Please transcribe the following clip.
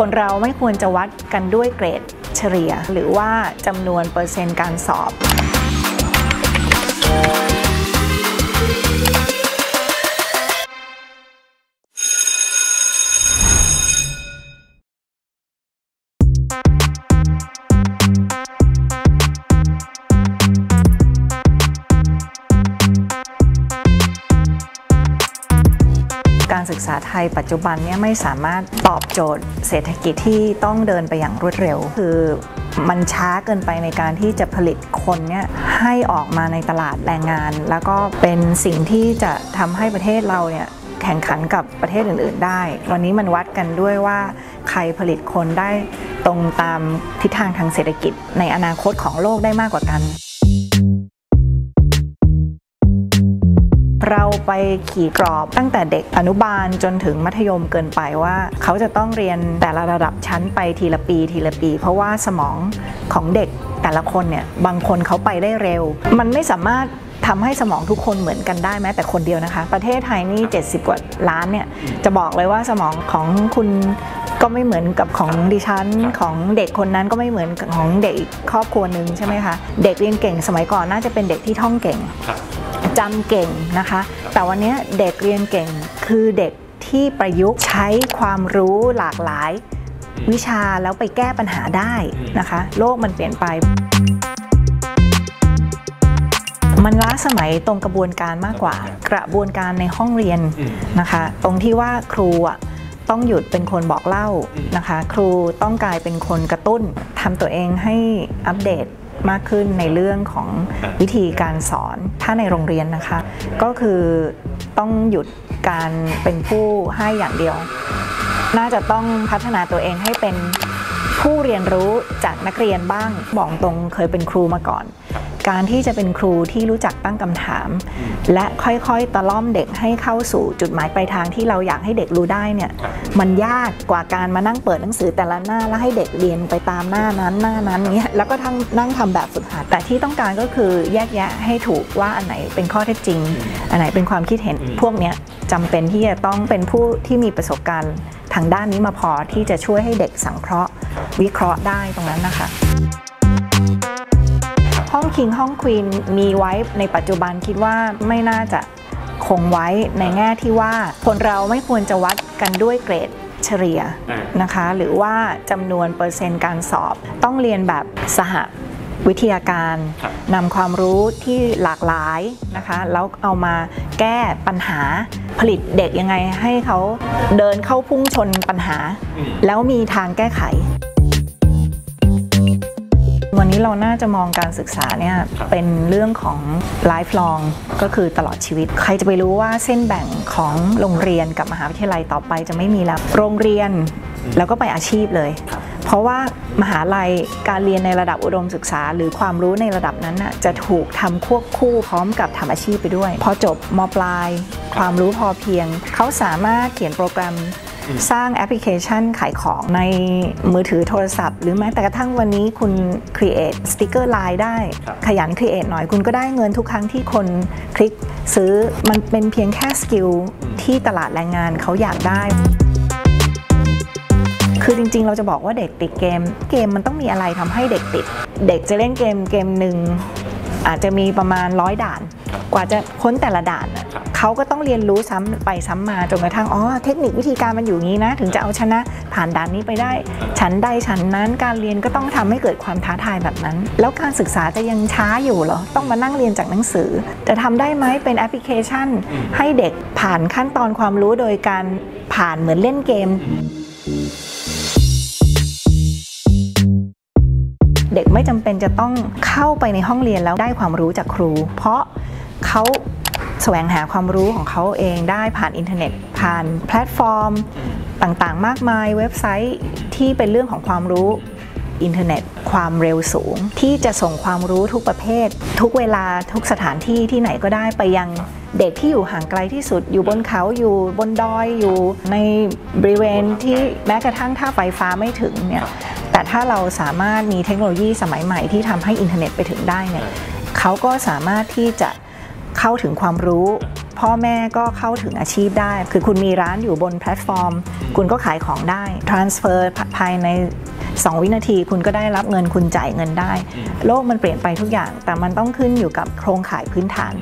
คนเราไม่ควรจะวัดกันด้วยเกรดเฉลี่ย หรือว่าจำนวนเปอร์เซ็นต์การสอบ ศึกษาไทยปัจจุบันเนี่ยไม่สามารถตอบโจทย์เศรษฐกิจที่ต้องเดินไปอย่างรวดเร็ว คือมันช้าเกินไปในการที่จะผลิตคนเนี่ยให้ออกมาในตลาดแรงงาน แล้วก็เป็นสิ่งที่จะทำให้ประเทศเราเนี่ยแข่งขันกับประเทศอื่น ๆ ได้ วันนี้มันวัดกันด้วยว่าใครผลิตคนได้ตรงตามทิศทางทางเศรษฐกิจในอนาคตของโลกได้มากกว่ากัน เราไปขี่กรอบตั้งแต่เด็กอนุบาลจนถึงมัธยมเกินไปว่า เขาจะต้องเรียนแต่ละระดับชั้นไปทีละปีทีละปี เพราะว่าสมองของเด็กแต่ละคนเนี่ยบางคนเขาไปได้เร็ว มันไม่สามารถทำให้สมองทุกคนเหมือนกันได้แม้แต่คนเดียวนะคะ ประเทศไทยนี่ 70 กว่าล้านเนี่ย จะบอกเลยว่าสมองของคุณก็ไม่เหมือนกับของดิฉันของเด็กคนนั้นก็ไม่เหมือนของเด็กอีกครอบครัวหนึ่งใช่ไหมคะ เด็กเรียนเก่งสมัยก่อนน่าจะเป็นเด็กที่ท่องเก่ง จำเก่งนะคะ แต่วันนี้เด็กเรียนเก่งคือเด็กที่ประยุกต์ใช้ความรู้หลากหลาย วิชาแล้วไปแก้ปัญหาได้นะคะ โลกมันเปลี่ยนไป มันล้าสมัยตรงกระบวนการมากกว่า กระบวนการในห้องเรียนนะคะ ตรงที่ว่าครูอะต้องหยุดเป็นคนบอกเล่านะคะ ครูต้องกลายเป็นคนกระตุ้นทำตัวเองให้อัปเดตมากขึ้นในเรื่องของวิธีการสอนถ้าในโรงเรียนนะคะ ก็คือต้องหยุดการเป็นผู้ให้อย่างเดียว น่าจะต้องพัฒนาตัวเองให้เป็นผู้เรียนรู้จากนักเรียนบ้างบอกตรงเคยเป็นครูมาก่อน การที่จะเป็นครูที่รู้จักตั้งคำถาม และค่อยๆตะล่อมเด็กให้เข้าสู่จุดหมายปลายทางที่เราอยากให้เด็กรู้ได้เนี่ยมันยากกว่าการมานั่งเปิดหนังสือแต่ละหน้าแล้วให้เด็กเรียนไปตามหน้านั้นหน้านั้นเนี้ยแล้วก็ทั้งนั่งทำแบบฝึกหัดแต่ที่ต้องการก็คือแยกแยะให้ถูกว่าอันไหนเป็นข้อเท็จจริง อันไหนเป็นความคิดเห็นพวกเนี้ยจำเป็นที่จะต้องเป็นผู้ที่มีประสบการณ์ทางด้านนี้มาพอที่จะช่วยให้เด็กสังเคราะห์ วิเคราะห์ได้ตรงนั้นนะคะ ห้องคิงห้องควีนมีไว้ในปัจจุบันคิดว่าไม่น่าจะคงไว้ในแง่ที่ว่าคนเราไม่ควรจะวัดกันด้วยเกรดเฉลี่ยนะคะ หรือว่าจำนวนเปอร์เซ็นต์การสอบ ต้องเรียนแบบสหวิทยาการนำความรู้ที่หลากหลายนะคะ แล้วเอามาแก้ปัญหาผลิตเด็กยังไงให้เขาเดินเข้าพุ่งชนปัญหา แล้วมีทางแก้ไขวั นนี้เราน่าจะมองการศึกษาเนี่ยเป็นเรื่องของ lifelong ก็คือตลอดชีวิต ใครจะไปรู้ว่าเส้นแบ่งของโรงเรียนกับมหาวิทยาลัยต่อไปจะไม่มีแล้ว โรงเรียนแล้วก็ไปอาชีพเลย เพราะว่ามหาลัยการเรียนในระดับอุดมศึกษา หรือความรู้ในระดับนั้นน่ะจะถูกทำควบคู่พร้อมกับทำอาชีพไปด้วย พอจบมปลาย ความรู้พอเพียง เขาสามารถเขียนโปรแกรม สร้างแอปพลิเคชันขายของในมือถือโทรศัพท์ หรือแม้แต่กระทั่งวันนี้คุณ create สติกเกอร์ไลน์ได้ ขยัน create หน่อยคุณก็ได้เงินทุกครั้งที่คนคลิกซื้อมันเป็นเพียงแค่ skill ที่ตลาดแรงงานเขาอยากได้คือจริง ๆ เราจะบอกว่าเด็กติดเกม เกมมันต้องมีอะไรทำให้เด็กติด เด็กจะเล่นเกมเกมหนึ่งอาจจะมีประมาณร้อยด่าน กว่าจะพ้นแต่ละด่านน่ะเขาก็ต้องเรียนรู้ซ้ำไปซ้ำมาจนกระทั่งอ๋อเทคนิควิธีการมันอยู่งี้นะ ถึงจะเอาชนะผ่านด่านนี้ไปได้ ฉันใดฉันนั้นการเรียนก็ต้องทำให้เกิดความท้าทายแบบนั้น แล้วการศึกษาจะยังช้าอยู่เหรอ ต้องมานั่งเรียนจากหนังสือ จะทำได้ไหมเป็นแอปพลิเคชัน ให้เด็กผ่านขั้นตอนความรู้โดยการผ่านเหมือนเล่นเกมเด็กไม่จำเป็นจะต้องเข้าไปในห้องเรียนแล้วได้ความรู้จากครู เพราะ เขาแสวงหาความรู้ของเขาเองได้ผ่านอินเทอร์เน็ต ผ่านแพลตฟอร์มต่างๆ มากมายเว็บไซต์ที่เป็นเรื่องของความรู้อินเทอร์เน็ต ความเร็วสูง ที่จะส่งความรู้ทุกประเภท ทุกเวลาทุกสถานที่ที่ไหนก็ได้ไปยังเด็กที่อยู่ห่างไกลที่สุด อยู่บนเขาอยู่บนดอยอยู่ในบริเวณที่แม้กระทั่งถ้าไฟฟ้าไม่ถึงเนี่ยแต่ถ้าเราสามารถมีเทคโนโลยีสมัยใหม่ที่ทำให้อินเทอร์เน็ตไปถึงได้เนี่ยเขาก็สามารถที่จะ เข้าถึงความรู้พพ่อแม่ก็เข้าถึงอาชีพได้ คือคุณมีร้านอยู่บนแพลตฟอร์ม คุณก็ขายของได้ transfer ภายใน 2 วินาทีคุณก็ได้รับเงินคุณจ่ายเงินได้ โลกมันเปลี่ยนไปทุกอย่าง แต่มันต้องขึ้นอยู่กับโครงข่ายพื้นฐาน